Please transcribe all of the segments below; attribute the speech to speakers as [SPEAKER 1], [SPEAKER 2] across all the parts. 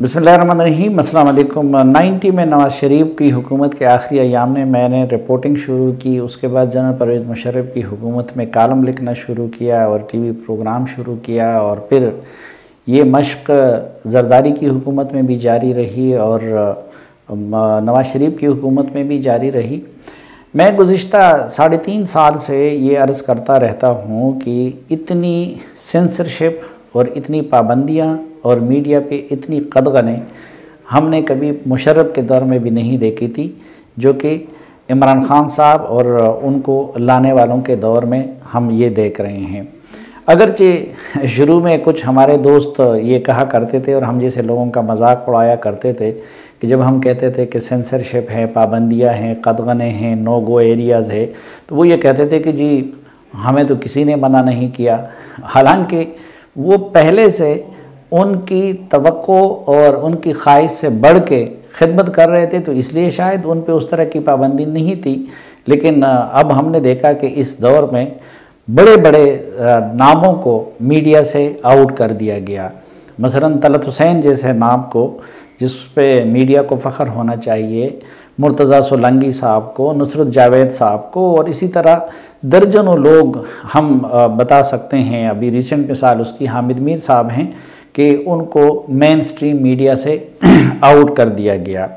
[SPEAKER 1] बसमीम अल्लाम नाइन्टी में नवाज़ शरीफ की हुकूमत के आखिरी अयाम में मैंने रिपोर्टिंग शुरू की, उसके बाद जनरल परवेज़ मुशर्रफ की हुकूमत में कालम लिखना शुरू किया और टी वी प्रोग्राम शुरू किया और फिर ये मश्क जरदारी की हुकूमत में भी जारी रही और नवाज़ शरीफ की हुकूमत में भी जारी रही। मैं गुज्त साढ़े तीन साल से ये अर्ज़ करता रहता हूँ कि इतनी सेंसरशिप और इतनी पाबंदियाँ और मीडिया पे इतनी कदगने हमने कभी मुशर्रफ के दौर में भी नहीं देखी थी, जो कि इमरान ख़ान साहब और उनको लाने वालों के दौर में हम ये देख रहे हैं। अगरचे शुरू में कुछ हमारे दोस्त ये कहा करते थे और हम जैसे लोगों का मज़ाक उड़ाया करते थे कि जब हम कहते थे कि सेंसरशिप है, पाबंदियाँ हैं, कदगने हैं नो गो एरियाज़ है तो वो ये कहते थे कि जी, हमें तो किसी ने मना नहीं किया। हालाँकि वो पहले से उनकी तवक्को और उनकी ख्वाहिश से बढ़ के खिदमत कर रहे थे तो इसलिए शायद उन पर उस तरह की पाबंदी नहीं थी। लेकिन अब हमने देखा कि इस दौर में बड़े बड़े नामों को मीडिया से आउट कर दिया गया। मसलन तलत हुसैन जैसे नाम को, जिस पे मीडिया को फ़ख्र होना चाहिए, मुर्तज़ा सोलंगी साहब को, नुसरत जावेद साहब को, और इसी तरह दर्जनों लोग हम बता सकते हैं। अभी रिसेंट मिसाल उसकी हामिद मीर साहब हैं कि उनको मेन स्ट्रीम मीडिया से आउट कर दिया गया।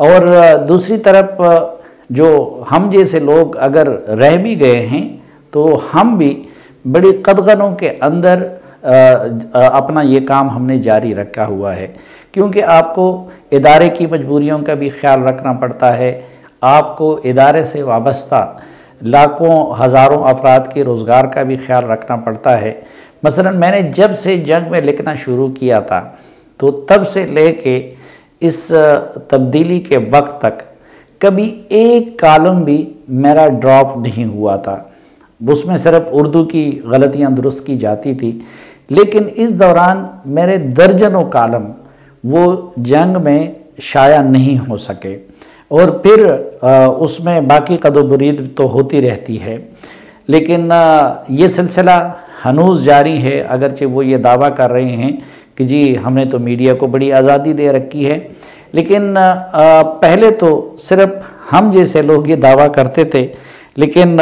[SPEAKER 1] और दूसरी तरफ़ जो हम जैसे लोग अगर रह भी गए हैं तो हम भी बड़ी कदगनों के अंदर अपना ये काम हमने जारी रखा हुआ है। क्योंकि आपको इदारे की मजबूरियों का भी ख्याल रखना पड़ता है। आपको इदारे से वाबस्ता लाखों, हज़ारों अफराद के रोज़गार का भी ख्याल रखना पड़ता है। मसलन मैंने जब से जंग में लिखना शुरू किया था तो तब से ले के इस तब्दीली के वक्त तक कभी एक कॉलम भी मेरा ड्रॉप नहीं हुआ था। उसमें सिर्फ़ उर्दू की गलतियाँ दुरुस्त की जाती थी, लेकिन इस दौरान मेरे दर्जनों कॉलम वो जंग में शाया नहीं हो सके। और फिर उसमें बाकी कदोबरीद तो होती रहती है, लेकिन ये सिलसिला हनूज जारी है, अगरचे वो ये दावा कर रहे हैं कि जी, हमने तो मीडिया को बड़ी आज़ादी दे रखी है। लेकिन पहले तो सिर्फ़ हम जैसे लोग ये दावा करते थे, लेकिन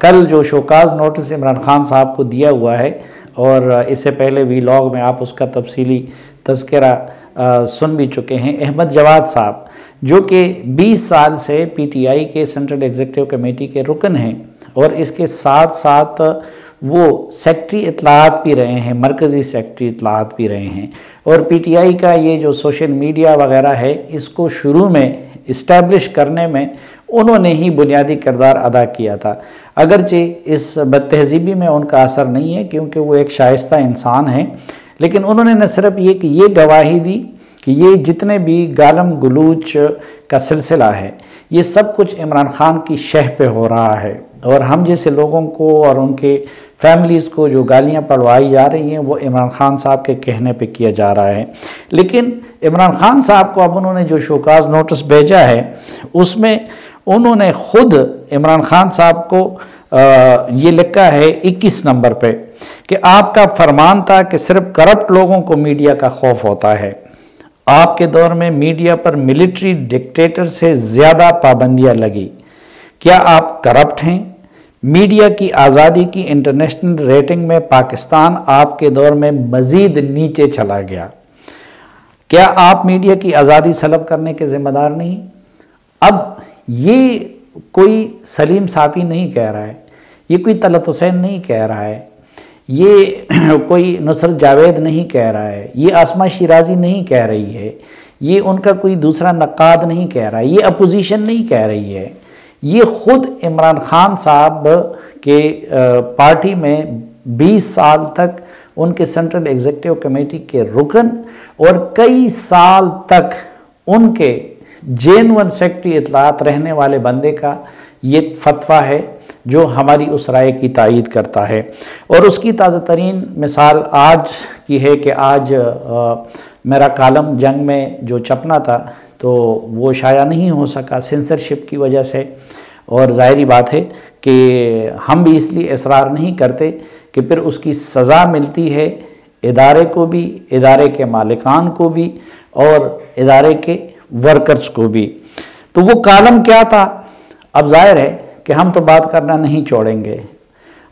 [SPEAKER 1] कल जो शोकाज नोटिस इमरान खान साहब को दिया हुआ है, और इससे पहले वी लॉग में आप उसका तफसीली तस्करा सुन भी चुके हैं, अहमद जवाद साहब, जो कि 20 साल से पीटीआई के सेंट्रल एग्जीक्यूटिव कमेटी के रुकन हैं, और इसके साथ साथ वो सेक्ट्री इतलात भी रहे हैं, मरकज़ी सेक्ट्री इतलात भी रहे हैं। और पीटीआई का ये जो सोशल मीडिया वगैरह है, इसको शुरू में इस्टेब्लिश करने में उन्होंने ही बुनियादी किरदार अदा किया था। अगरचे इस बदतहजीबी में उनका असर नहीं है, क्योंकि वो एक शाइस्ता इंसान हैं। लेकिन उन्होंने न सिर्फ़ ये कि ये गवाही दी कि ये जितने भी गालम गलूच का सिलसिला है, ये सब कुछ इमरान खान की शह पे हो रहा है। और हम जैसे लोगों को और उनके फैमिलीज़ को जो गालियाँ पढ़वाई जा रही हैं वो इमरान खान साहब के कहने पे किया जा रहा है। लेकिन इमरान खान साहब को अब उन्होंने जो शोकाज नोटिस भेजा है उसमें उन्होंने खुद इमरान खान साहब को आ, ये लिखा है 21 नंबर पे कि आपका फरमान था कि सिर्फ़ करप्ट लोगों को मीडिया का खौफ होता है। आपके दौर में मीडिया पर मिलिट्री डिक्टेटर से ज़्यादा पाबंदियाँ लगी। क्या आप करप्ट हैं। मीडिया की आज़ादी की इंटरनेशनल रेटिंग में पाकिस्तान आपके दौर में मज़ीद नीचे चला गया। क्या आप मीडिया की आज़ादी सलब करने के ज़िम्मेदार नहीं? अब ये कोई सलीम साफ़ी नहीं कह रहा है। ये कोई तलत हुसैन नहीं कह रहा है। ये कोई नुसरत जावेद नहीं कह रहा है। ये आसमा शिराजी नहीं कह रही है। ये उनका कोई दूसरा नक़ाद नहीं कह रहा है। ये अपोजिशन नहीं कह रही है। ये ख़ुद इमरान ख़ान साहब के पार्टी में 20 साल तक उनके सेंट्रल एग्जीक्यूटिव कमेटी के रुकन और कई साल तक उनके जेन वन सेक्रेटरी इतलात रहने वाले बंदे का ये फतवा है जो हमारी उस राय की तायद करता है। और उसकी ताज़ा तरीन मिसाल आज की है कि आज आ, मेरा कालम जंग में जो चपना था तो वो शाया नहीं हो सका। सेंसरशिप की वजह से। और ज़ाहरी बात है कि हम भी इसलिए इसरार नहीं करते कि फिर उसकी सज़ा मिलती है इदारे को भी, इदारे के मालिकान को भी और इदारे के वर्कर्स को भी। तो वो कालम क्या था? अब ज़ाहिर है कि हम तो बात करना नहीं छोड़ेंगे।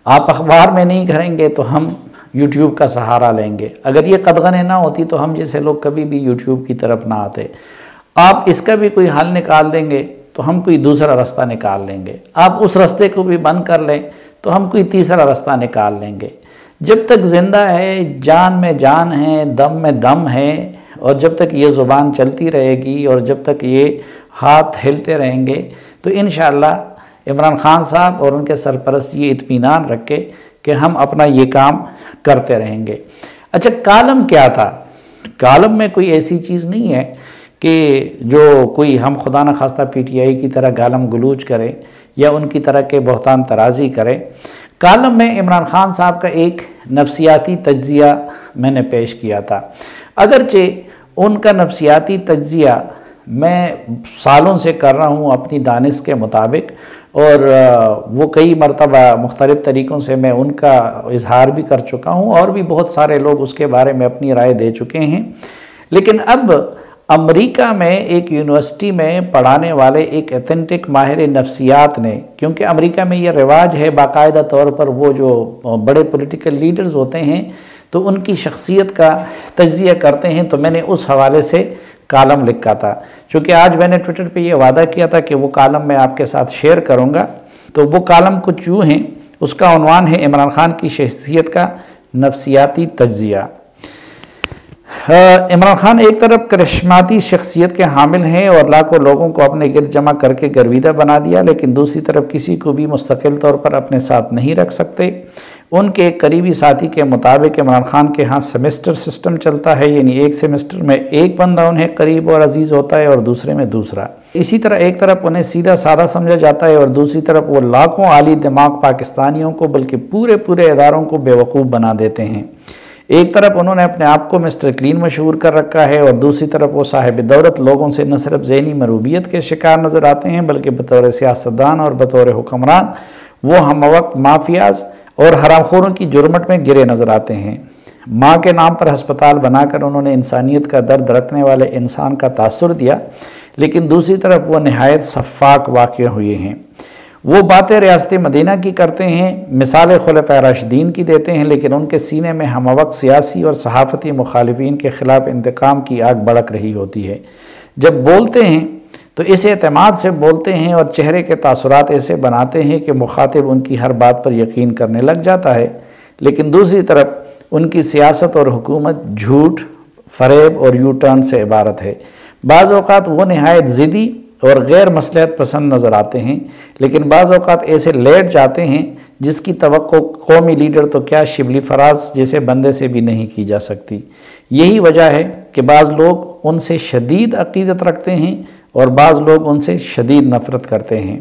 [SPEAKER 1] आप अखबार में नहीं करेंगे तो हम यूट्यूब का सहारा लेंगे। अगर ये कदगने ना होती तो हम जैसे लोग कभी भी यूट्यूब की तरफ़ ना आते। आप इसका भी कोई हल निकाल देंगे तो हम कोई दूसरा रास्ता निकाल लेंगे। आप उस रास्ते को भी बंद कर लें तो हम कोई तीसरा रास्ता निकाल लेंगे। जब तक ज़िंदा है, जान में जान है, दम में दम है, और जब तक ये ज़ुबान चलती रहेगी, और जब तक ये हाथ हिलते रहेंगे तो इन इमरान ख़ान साहब और उनके सरपरस्त ये इतमान रखे कि हम अपना ये काम करते रहेंगे। अच्छा कालम क्या था? कालम में कोई ऐसी चीज़ नहीं है कि जो कोई हम खुदा न खास्ता पी टी आई की तरह गालम गलूच करें या उनकी तरह के बहतान तराजी करें, कालम में इमरान ख़ान साहब का एक नफसियाती तजिया मैंने पेश किया था। अगरचे उनका नफसियाती तजिया मैं सालों से कर रहा हूँ अपनी दानिश के मुताबिक और वो कई मरतबा मुख्तलिफ़ तरीक़ों से मैं उनका इजहार भी कर चुका हूँ और भी बहुत सारे लोग उसके बारे में अपनी राय दे चुके हैं। लेकिन अब अमेरिका में एक यूनिवर्सिटी में पढ़ाने वाले एक एथेंटिक माहिर नफ्सियात ने, क्योंकि अमेरिका में ये रिवाज है बाकायदा तौर पर वो जो बड़े पॉलिटिकल लीडर्स होते हैं तो उनकी शख्सियत का तजिया करते हैं तो मैंने उस हवाले से कालम लिखा था। चूँकि आज मैंने ट्विटर पे ये वादा किया था कि वो कालम मैं आपके साथ शेयर करूँगा। तो वो कालम कुछ यूँ हैं, उसका अनवान है इमरान खान की शख्सियत का नफसियाती तजिया। इमरान खान एक तरफ़ करिश्माती शख्सियत के हामिल हैं और लाखों लोगों को अपने गिरद जमा करके गर्विदा बना दिया, लेकिन दूसरी तरफ़ किसी को भी मुस्तकिल तौर पर अपने साथ नहीं रख सकते। उनके एक करीबी साथी के मुताबिक इमरान खान के यहाँ सेमेस्टर सिस्टम चलता है, यानी एक सेमेस्टर में एक बंदा उन्हें करीब और अज़ीज़ होता है और दूसरे में दूसरा। इसी तरह एक तरफ़ उन्हें सीधा साधा समझा जाता है और दूसरी तरफ़ वो लाखों आली दिमाग पाकिस्तानियों को, बल्कि पूरे पूरे इदारों को बेवकूफ़ बना देते हैं। एक तरफ़ उन्होंने अपने आप को मिस्टर क्लीन मशहूर कर रखा है और दूसरी तरफ़ वो साहिब दौलत लोगों से न सिर्फ़ जहनी मरूबियत के शिकार नज़र आते हैं, बल्कि बतौर सियासतदान और बतौर हुक्मरान, वो हम वक्त माफियाज और हरामखोरों की जुर्मट में गिरे नज़र आते हैं। माँ के नाम पर हस्पताल बनाकर उन्होंने इंसानियत का दर्द रखने वाले इंसान का तासर दिया, लेकिन दूसरी तरफ़ वो नहायत शफाक वाक़ हुए हैं। वो बातें रियासत मदीना की करते हैं, मिसाल खलफ़ राशदीन की देते हैं, लेकिन उनके सीने में हम वक्त सियासी और सहाफ़ती मुखालफी के ख़िलाफ़ इंतकाम की आग भड़क रही होती है। जब बोलते हैं तो इस अतमाद से बोलते हैं और चेहरे के तासरात ऐसे बनाते हैं कि मुखातिब उनकी हर बात पर यकीन करने लग जाता है। लेकिन दूसरी तरफ़, उनकी सियासत और हुकूमत झूठ, फ़रेब और यू टर्न से इबारत है। बाज़ अवत वो नहायत ज़िदी और गैर मसलहत पसंद नज़र आते हैं, लेकिन बाज़ ऐसे लेट जाते हैं जिसकी तो कौमी लीडर तो क्या शिबली फराज जैसे बंदे से भी नहीं की जा सकती। यही वजह है कि बाज़ लोग उनसे शदीद अकीदत रखते हैं और बाज़ लोग उनसे शदीद नफ़रत करते हैं।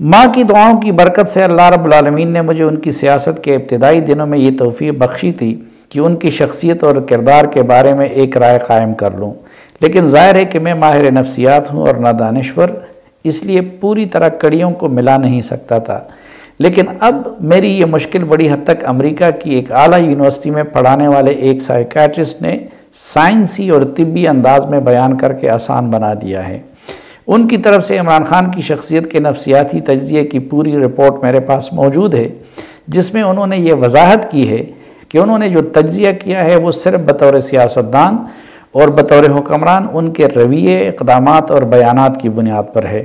[SPEAKER 1] माँ की दुआओं की बरकत से अल्लाह रबालमीन ने मुझे उनकी सियासत के इब्तदाई दिनों में ये तोफ़ी बख्शी थी कि उनकी शख्सियत और किरदार के बारे में एक राय कायम कर लूँ। लेकिन ज़ाहिर है कि मैं माहिर नफ्सियात हूँ और ना दानश्वर इसलिए पूरी तरह कड़ियों को मिला नहीं सकता था। लेकिन अब मेरी ये मुश्किल बड़ी हद तक अमेरिका की एक आला यूनिवर्सिटी में पढ़ाने वाले एक साइकाट्रिस्ट ने साइंसी और तिब्बी अंदाज में बयान करके आसान बना दिया है। उनकी तरफ़ से इमरान खान की शख्सियत के नफसियाती तजिए की पूरी रिपोर्ट मेरे पास मौजूद है, जिसमें उन्होंने ये वजाहत की है कि उन्होंने जो तजिया किया है वो सिर्फ़ बतौर सियासतदान और बतौर हुक्मरान, उनके रवैये इकदाम और बयान की बुनियाद पर है।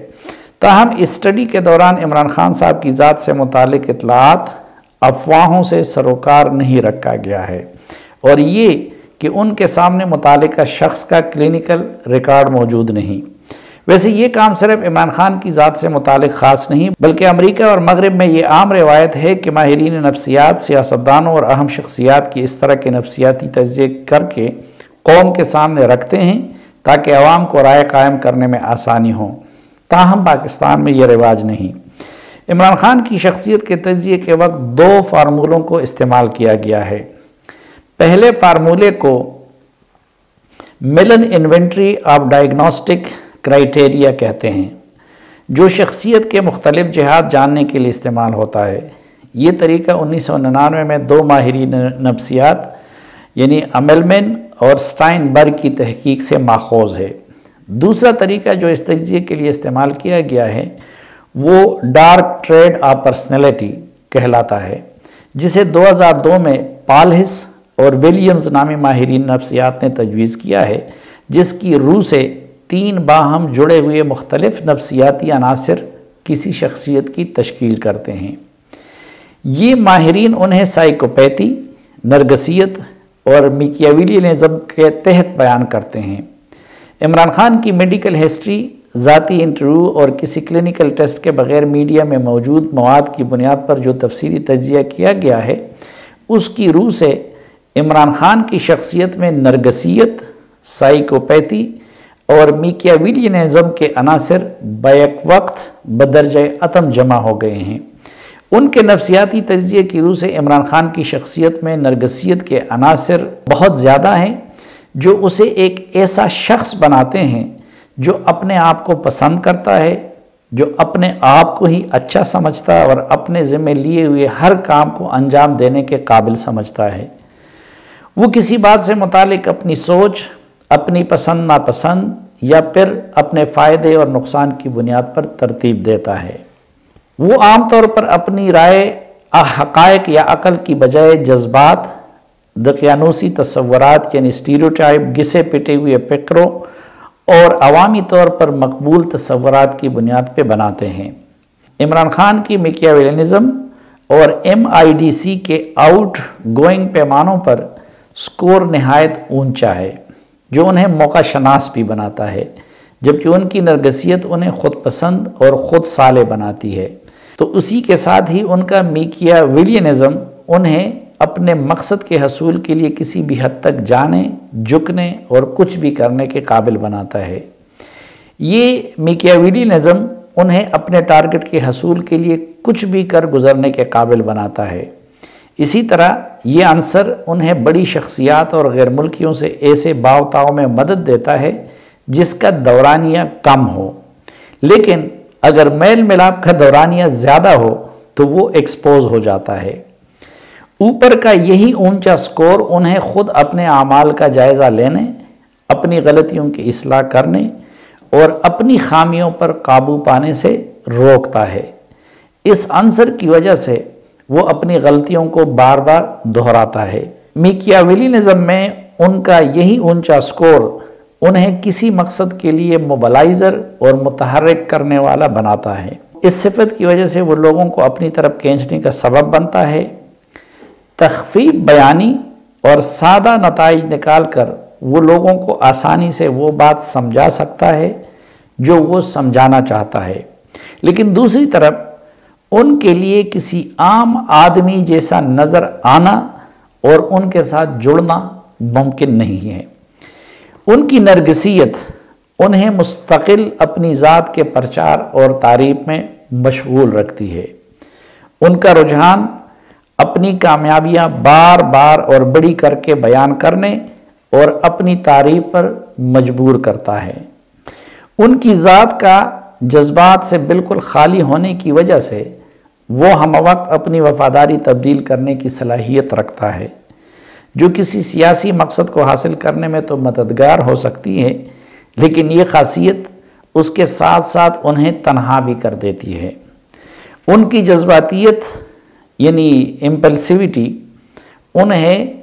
[SPEAKER 1] ताहम इस स्टडी के दौरान इमरान खान साहब की ज़ात से मुतल इतलात अफवाहों से सरोकार नहीं रखा गया है। और ये कि उनके सामने मुतल शख्स का क्लिनिकल रिकॉर्ड मौजूद नहीं। वैसे ये काम सिर्फ़ इमरान खान की ज़ात से मुतल ख़ास नहीं, बल्कि अमरीका और मगरब में ये आम रवायत है कि माहरीन नफसियात, सियासतदानों और अहम शख्सियात की इस तरह के नफसियाती तजिए करके कौम के सामने रखते हैं ताकि अवाम को राय कायम करने में आसानी हो। ताहम पाकिस्तान में यह रिवाज नहीं। इमरान खान की शख्सियत के तजिए के वक्त दो फार्मूलों को इस्तेमाल किया गया है। पहले फार्मूले को Millon inventory of diagnostic criteria कहते हैं, जो शख्सियत के मुख्तलिफ़ जहाद जानने के लिए इस्तेमाल होता है। ये तरीका उन्नीस सौ निन्यानवे में दो माहरीन नफसियात, यानी अमेलमेन और स्टाइनबर्ग की तहकीक से माखोज है। दूसरा तरीका जो इस तजिए के लिए इस्तेमाल किया गया है, वो डार्क ट्रेड ऑफ़ पर्सनैलिटी कहलाता है, जिसे 2002 में पालहिस और विलियम्स नामी माहरीन नफ्सियात ने तजवीज़ किया है, जिसकी रूह से तीन बाहम जुड़े हुए मुख्तलिफ़ नफ्सियाती अनासर किसी शख्सियत की तश्कील करते हैं। ये माहरीन उन्हें साइकोपैथी नरगसीत और मिकियाविलियनिज़म के तहत बयान करते हैं। इमरान खान की मेडिकल हिस्ट्री, ज़ाती इंटरव्यू और किसी क्लिनिकल टेस्ट के बगैर मीडिया में मौजूद मवाद की बुनियाद पर जो तफसीली तजिया किया गया है, उसकी रूह से इमरान खान की शख्सियत में नरगसीत साइकोपैथी और मिकियाविलियनिज़म के अनासर बैक वक्त बदरज अतम जमा हो गए हैं। उनके नफसियाती तजिए की रूह से इमरान खान की शख्सियत में नरगसीत के अनासर बहुत ज़्यादा हैं, जो उसे एक ऐसा शख्स बनाते हैं, जो अपने आप को पसंद करता है, जो अपने आप को ही अच्छा समझता है और अपने ज़िम्मे लिए हुए हर काम को अंजाम देने के काबिल समझता है। वो किसी बात से मुतालिक अपनी सोच, अपनी पसंद नापसंद या फिर अपने फ़ायदे और नुकसान की बुनियाद पर तरतीब देता है। वो आम तौर पर अपनी राय हक़ या अकल की बजाय जज्बात, दकियानूसी तस्वरत, यानी स्टीरोटाइप घिसे पिटे हुए फ़िक्रों और अवामी तौर पर मकबूल तस्वरत की बुनियाद पर बनाते हैं। इमरान खान की मिकियाविलिज्म और एम आई डी सी के आउट गोइंग पैमानों पर स्कोर नहायत ऊँचा है, जो उन्हें मौका शनास भी बनाता है, जबकि उनकी नरगसीत उन्हें ख़ुद पसंद और ख़ुद साले बनाती है। तो उसी के साथ ही उनका मीकिया विलियनिज़म उन्हें अपने मकसद के हसूल के लिए किसी भी हद तक जाने, झुकने और कुछ भी करने के काबिल बनाता है। ये मिकियाविलियनिज़म उन्हें अपने टारगेट के हसूल के लिए कुछ भी कर गुजरने के काबिल बनाता है। इसी तरह ये आंसर उन्हें बड़ी शख्सियात और गैर मुल्कियों से ऐसे बावताओं में मदद देता है जिसका दौरानिया कम हो। लेकिन अगर मेल मिलाप का दौरानिया ज़्यादा हो तो वो एक्सपोज हो जाता है। ऊपर का यही ऊँचा स्कोर उन्हें खुद अपने अमाल का जायज़ा लेने, अपनी गलतियों की असलाह करने और अपनी खामियों पर काबू पाने से रोकता है। इस आंसर की वजह से वो अपनी गलतियों को बार बार दोहराता है। मिकियाविलिज्म में उनका यही ऊँचा स्कोर उन्हें किसी मकसद के लिए मोबलाइज़र और मुतहरक करने वाला बनाता है। इस सिफत की वजह से वो लोगों को अपनी तरफ़ खींचने का सबब बनता है। तखफी बयानी और सादा नतज निकाल कर वो लोगों को आसानी से वो बात समझा सकता है, जो वो समझाना चाहता है। लेकिन दूसरी तरफ़, उनके लिए किसी आम आदमी जैसा नज़र आना और उनके साथ जुड़ना मुमकिन नहीं है। उनकी नरगसीत उन्हें मुस्तकिल अपनी ज़ात के प्रचार और तारीफ़ में मशगूल रखती है। उनका रुझान अपनी कामयाबियाँ बार बार और बड़ी करके बयान करने और अपनी तारीफ़ पर मजबूर करता है। उनकी ज़ात का जज्बात से बिल्कुल खाली होने की वजह से वो हम वक्त अपनी वफादारी तब्दील करने की सलाहियत रखता है। जो किसी सियासी मकसद को हासिल करने में तो मददगार हो सकती है, लेकिन ये खासियत उसके साथ साथ उन्हें तनहा भी कर देती है। उनकी जज्बातीत यानी इम्पल्सिविटी उन्हें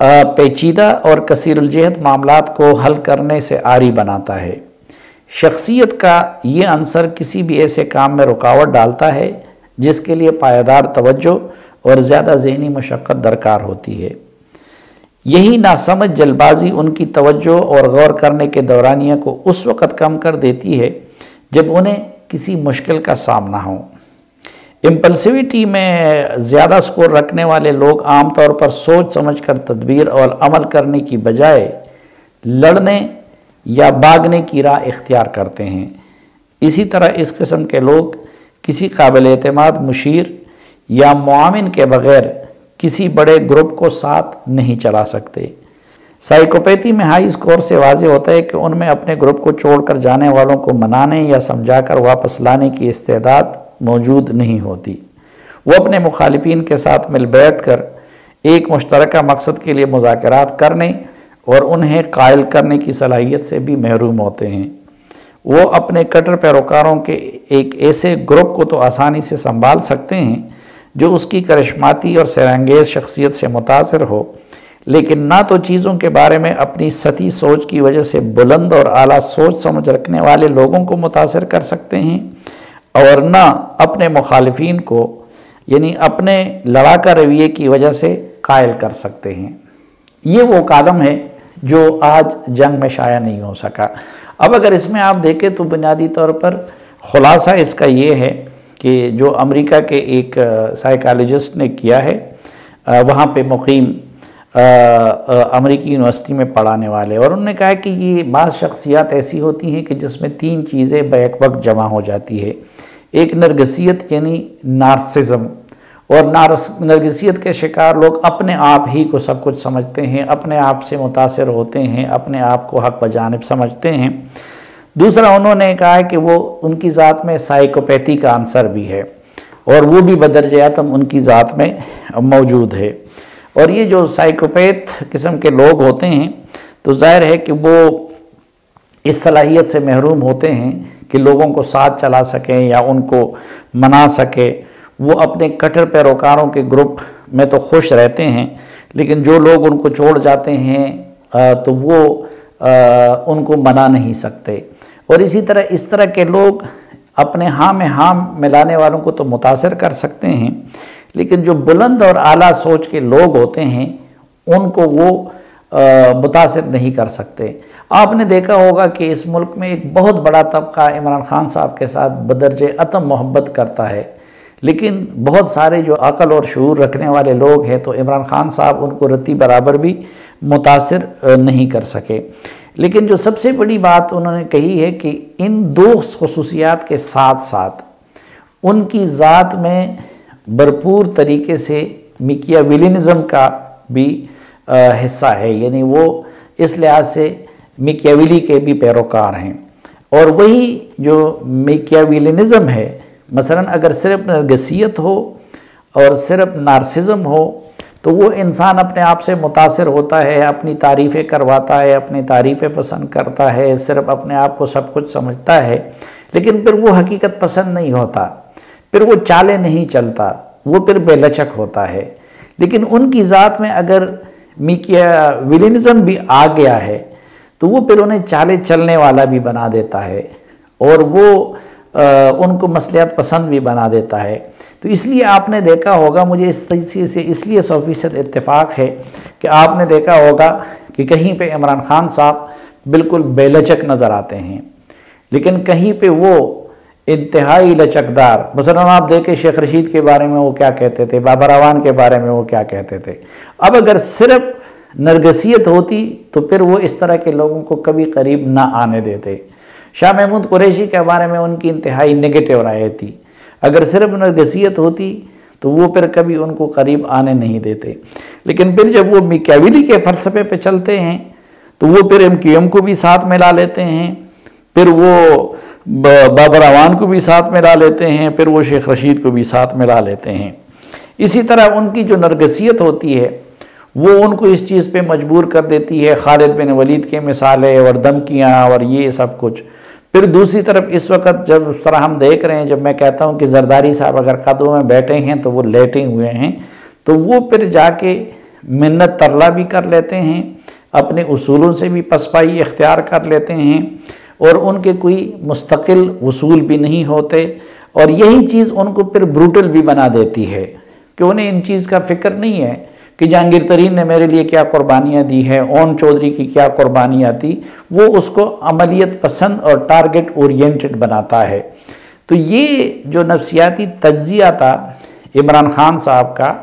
[SPEAKER 1] पेचीदा और कसरजहत मामला को हल करने से आरी बनाता है। शख्सियत का ये अंसर किसी भी ऐसे काम में रुकावट डालता है, जिसके लिए पायदार तवज्जो और ज़्यादा जहनी मशक्क़त दरकार होती है। यही नासमझ जल्दबाजी उनकी तवज्जो और गौर करने के दौरानिया को उस वक़्त कम कर देती है, जब उन्हें किसी मुश्किल का सामना हो। इम्पल्सिविटी में ज़्यादा स्कोर रखने वाले लोग आमतौर पर सोच समझ कर तदबीर और अमल करने की बजाय लड़ने या भागने की राह इख्तियार करते हैं। इसी तरह इस किस्म के लोग किसी काबिल अतमाद मुशीर या मुआमिन के बग़ैर किसी बड़े ग्रुप को साथ नहीं चला सकते। साइकोपैथी में हाई स्कोर से वाज होता है कि उनमें अपने ग्रुप को छोड़कर जाने वालों को मनाने या समझाकर वापस लाने की इस्तेदाद मौजूद नहीं होती। वो अपने मुखालफन के साथ मिल बैठ कर एक मुश्तरक मकसद के लिए मुजाकर करने और उन्हें कायल करने की सलाहियत से भी महरूम होते हैं। वो अपने कटर पैरोकारों के एक ऐसे ग्रुप को तो आसानी से संभाल सकते हैं जो उसकी करिश्माती और सैरंगेज़ शख्सियत से मुतासर हो। लेकिन ना तो चीज़ों के बारे में अपनी सती सोच की वजह से बुलंद और आला सोच समझ रखने वाले लोगों को मुतासर कर सकते हैं और ना अपने मुखालफी को, यानी अपने लड़ाका रवैये की वजह से कायल कर सकते हैं। ये वो कदम है जो आज जंग में शाया नहीं हो सका। अब अगर इसमें आप देखें तो बुनियादी तौर पर ख़ुलासा इसका ये है कि जो अमेरिका के एक साइकोलॉजिस्ट ने किया है वहाँ पे मुकीम अमेरिकी यूनिवर्सिटी में पढ़ाने वाले और उन्होंने कहा कि ये बाज़ शख्सियात ऐसी होती हैं कि जिसमें तीन चीज़ें बैक वक्त जमा हो जाती है। एक नरगसीत यानी नार्सिज्म और नारस नरगसीत के शिकार लोग अपने आप ही को सब कुछ समझते हैं, अपने आप से मुतासर होते हैं, अपने आप को हक बजानब समझते हैं। दूसरा उन्होंने कहा है कि वो उनकी ज़ात में साइकोपैथी का आंसर भी है, और वो भी बदरजातम उनकी ज़ात में मौजूद है। और ये जो साइकोपैथ किस्म के लोग होते हैं तो ज़ाहिर है कि वो इस सलाहियत से महरूम होते हैं कि लोगों को साथ चला सकें या उनको मना सके। वो अपने कट्टर पैरोकारों के ग्रुप में तो खुश रहते हैं, लेकिन जो लोग उनको छोड़ जाते हैं तो वो उनको मना नहीं सकते। और इसी तरह, इस तरह के लोग अपने हाँ में हाँ मिलाने वालों को तो मुतासर कर सकते हैं, लेकिन जो बुलंद और आला सोच के लोग होते हैं, उनको वो मुतासर नहीं कर सकते। आपने देखा होगा कि इस मुल्क में एक बहुत बड़ा तबका इमरान खान साहब के साथ बदरज अतम मोहब्बत करता है। लेकिन बहुत सारे जो अकल और शूर रखने वाले लोग हैं तो इमरान खान साहब उनको रत्ती बराबर भी मुतासर नहीं कर सके। लेकिन जो सबसे बड़ी बात उन्होंने कही है कि इन दो खसूसियात के साथ साथ उनकी ज़ात में भरपूर तरीके से मिकिया विलिनिज़म का भी हिस्सा है। यानी वो इस लिहाज से मिकियाविली के भी पैरोकार हैं। और वही जो मिकियाविलिनिज़म है, मसलन अगर सिर्फ़ नरगसीत हो और सिर्फ़ नार्सिज़म हो तो वो इंसान अपने आप से मुतासर होता है अपनी तारीफ़ें करवाता है अपनी तारीफ़ें पसंद करता है सिर्फ़ अपने आप को सब कुछ समझता है लेकिन फिर वो हकीकत पसंद नहीं होता फिर वो चाले नहीं चलता वो फिर बेलचक होता है। लेकिन उनकी ज़ात में अगर मिकिया विलिनिज़म भी आ गया है तो वो फिर उन्हें चाले चलने वाला भी बना देता है और वो आ, उनको मसलियात पसंद भी बना देता है। तो इसलिए आपने देखा होगा, मुझे इस तरीके से इसलिए सौ फ़ीसद इतफ़ाक़ है कि आपने देखा होगा कि कहीं पे इमरान खान साहब बिल्कुल बेलचक नज़र आते हैं। लेकिन कहीं पे वो इंतहाई लचकदार मसलन आप देखें शेख रशीद के बारे में वो क्या कहते थे बाबर अवान के बारे में वो क्या कहते थे। अब अगर सिर्फ़ नरगसीत होती तो फिर वो इस तरह के लोगों को कभी करीब ना आने देते। शाह महमूद कुरैशी के बारे में उनकी इंतहाई नेगेटिव राय थी। अगर सिर्फ़ नरगसीत होती तो वो फिर कभी उनको करीब आने नहीं देते। लेकिन फिर जब वो मिकाविली के फ़लसफ़े पे चलते हैं तो वो फिर एम क्यू एम को भी साथ में ला लेते हैं, फिर वो बाबर अवान को भी साथ में ला लेते हैं, फिर वो शेख रशीद को भी साथ में ला लेते हैं। इसी तरह उनकी जो नरगसीत होती है, वो उनको इस चीज़ पे मजबूर कर देती है। खालिद बिन वलीद के मिसालें और धमकियाँ और ये सब कुछ। फिर दूसरी तरफ़ इस वक्त जब इस तरह हम देख रहे हैं, जब मैं कहता हूँ कि जरदारी साहब अगर कदों में बैठे हैं तो वो लेटे हुए हैं तो वो फिर जाके मिन्नत तरला भी कर लेते हैं, अपने उसूलों से भी पसपाई इख्तियार कर लेते हैं और उनके कोई मुस्तकिल वसूल भी नहीं होते और यही चीज़ उनको फिर ब्रूटल भी बना देती है कि उन्हें इन चीज़ का फ़िक्र नहीं है। कि जहांगीर तरीन ने मेरे लिए क्या कुर्बानियाँ दी हैं, ओन चौधरी की क्या कुर्बानियाँ दी, वो उसको अमलीत पसंद और टारगेट ओरिएंटेड बनाता है। तो ये जो नफसियाती तजिया था, इमरान खान साहब का,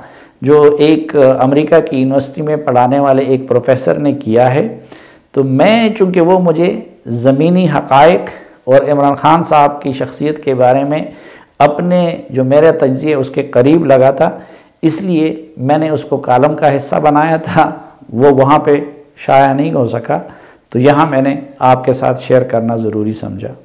[SPEAKER 1] जो एक अमेरिका की यूनिवर्सिटी में पढ़ाने वाले एक प्रोफेसर ने किया है तो मैं चूँकि वो मुझे ज़मीनी हक़ और इमरान खान साहब की शख्सियत के बारे में अपने जो मेरा तजिए उसके करीब लगा था इसलिए मैंने उसको कालम का हिस्सा बनाया था, वो वहाँ पे शाया नहीं हो सका। तो यहाँ मैंने आपके साथ शेयर करना ज़रूरी समझा।